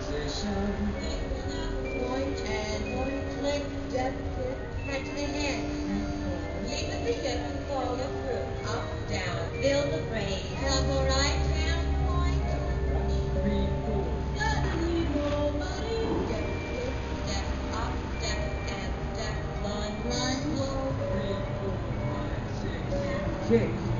Singular sensation. Point and point, click, depth, click, head to the head. Leap of the hip and follow through. Up, down, build the brain. Elbow right, hand point. Three, four. Suddenly nobody. Click, up, and one, low. Three, four, five, six.